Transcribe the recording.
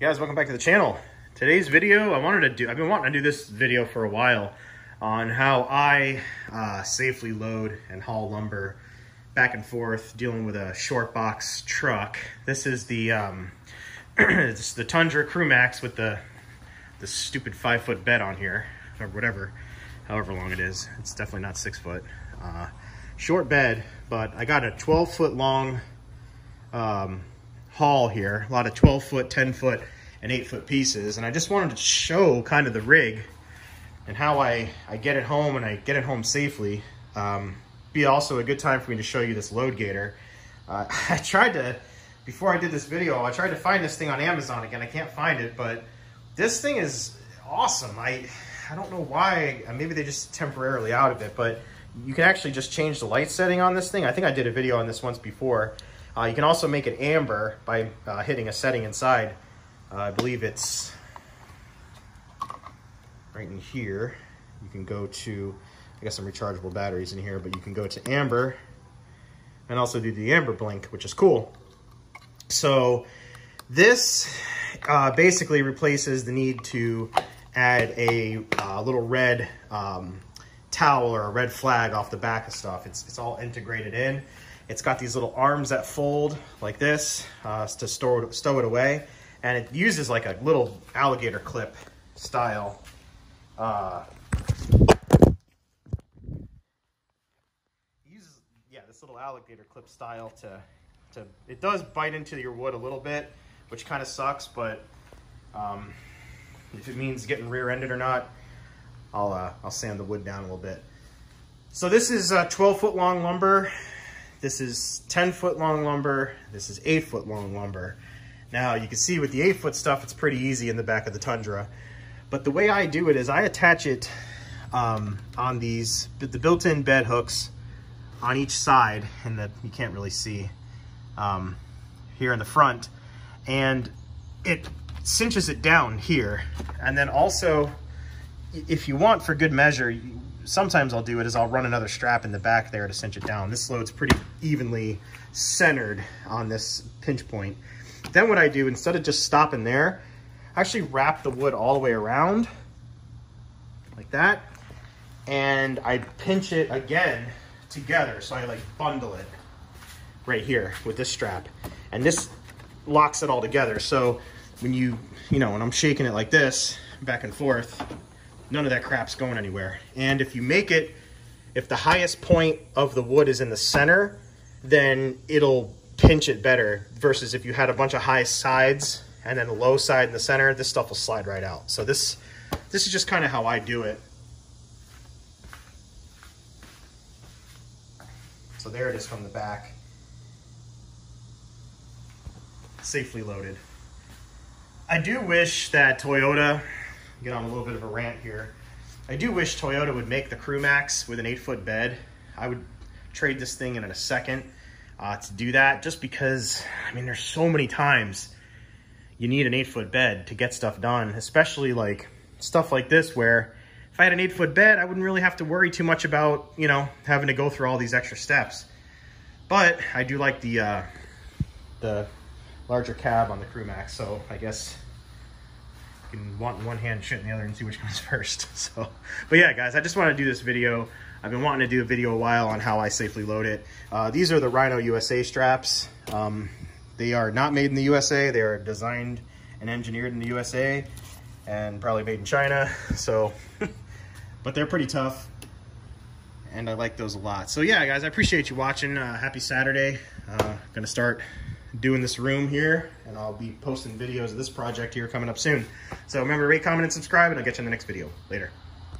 guys welcome back to the channel. Today's video i wanted to do i've been wanting to do this video for a while on how i uh, safely load and haul lumber back and forth dealing with a short box truck. This is the um it's the tundra crew max with the the stupid five foot bed on here or whatever however long it is. It's definitely not six foot. Uh, short bed but i got a 12 foot long um, haul here, a lot of 12 foot, 10 foot, and 8 foot pieces. And I just wanted to show kind of the rig and how I, I get it home and I get it home safely. Um, be also a good time for me to show you this load gator. Uh, I tried to, before I did this video, I tried to find this thing on Amazon again. I can't find it, but this thing is awesome. I, I don't know why, uh, maybe they just temporarily out of it, but you can actually just change the light setting on this thing. I think I did a video on this once before. Uh, you can also make it amber by uh, hitting a setting inside. Uh, I believe it's right in here. You can go to, I guess some rechargeable batteries in here, but you can go to amber and also do the amber blink, which is cool. So this uh, basically replaces the need to add a uh, little red um, towel or a red flag off the back of stuff. It's, it's all integrated in. It's got these little arms that fold like this uh, to store stow it away. And it uses like a little alligator clip style. Uh, uses, yeah, this little alligator clip style to, to, it does bite into your wood a little bit, which kind of sucks, but um, if it means getting rear-ended or not, I'll, uh, I'll sand the wood down a little bit. So this is a 12 foot long lumber. This is 10 foot long lumber. This is eight foot long lumber. Now you can see with the eight foot stuff, it's pretty easy in the back of the Tundra. But the way I do it is I attach it um, on these, the built-in bed hooks on each side and that you can't really see um, here in the front. And it cinches it down here. And then also, if you want for good measure, sometimes I'll do it is I'll run another strap in the back there to cinch it down. This load's pretty evenly centered on this pinch point. Then what I do, instead of just stopping there, I actually wrap the wood all the way around like that. And I pinch it again together. So I like bundle it right here with this strap. And this locks it all together. So when you, you know, when I'm shaking it like this, back and forth, none of that crap's going anywhere. And if you make it, if the highest point of the wood is in the center, then it'll pinch it better versus if you had a bunch of high sides and then a low side in the center, this stuff will slide right out. So this, this is just kind of how I do it. So there it is from the back. Safely loaded. I do wish that Toyota get on a little bit of a rant here. I do wish Toyota would make the Crew Max with an eight foot bed. I would trade this thing in in a second uh, to do that just because, I mean, there's so many times you need an eight foot bed to get stuff done, especially like stuff like this where if I had an eight foot bed, I wouldn't really have to worry too much about, you know, having to go through all these extra steps. But I do like the, uh, the larger cab on the Crew Max, so I guess can want one hand, shit in the other, and see which comes first. So, but yeah, guys, I just want to do this video. I've been wanting to do a video a while on how I safely load it. Uh, these are the Rhino USA straps. Um, they are not made in the USA. They are designed and engineered in the USA and probably made in China. So, but they're pretty tough and I like those a lot. So yeah, guys, I appreciate you watching. Uh, happy Saturday. Uh, gonna start doing this room here and I'll be posting videos of this project here coming up soon. So remember, rate, comment, and subscribe and I'll get you in the next video. Later.